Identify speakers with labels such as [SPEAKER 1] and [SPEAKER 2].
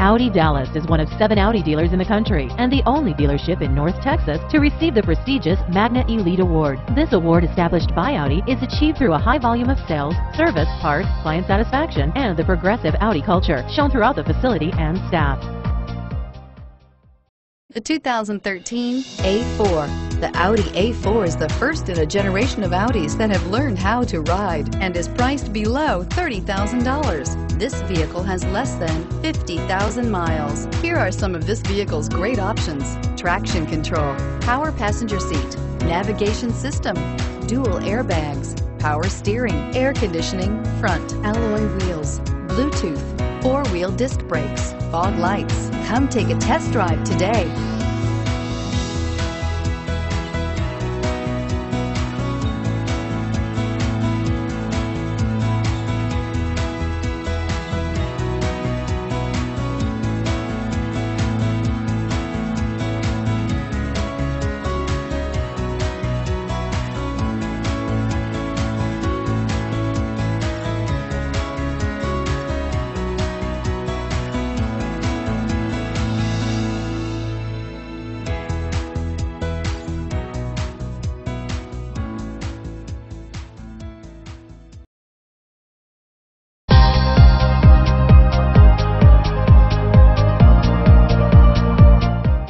[SPEAKER 1] Audi Dallas is one of seven Audi dealers in the country and the only dealership in North Texas to receive the prestigious Magna Elite Award. This award established by Audi is achieved through a high volume of sales, service, parts, client satisfaction, and the progressive Audi culture shown throughout the facility and staff.
[SPEAKER 2] The 2013 A4. The Audi A4 is the first in a generation of Audis that have learned how to ride and is priced below $30,000. This vehicle has less than 50,000 miles. Here are some of this vehicle's great options. Traction control, power passenger seat, navigation system, dual airbags, power steering, air conditioning, front alloy wheels, Bluetooth, four-wheel disc brakes, fog lights. Come take a test drive today.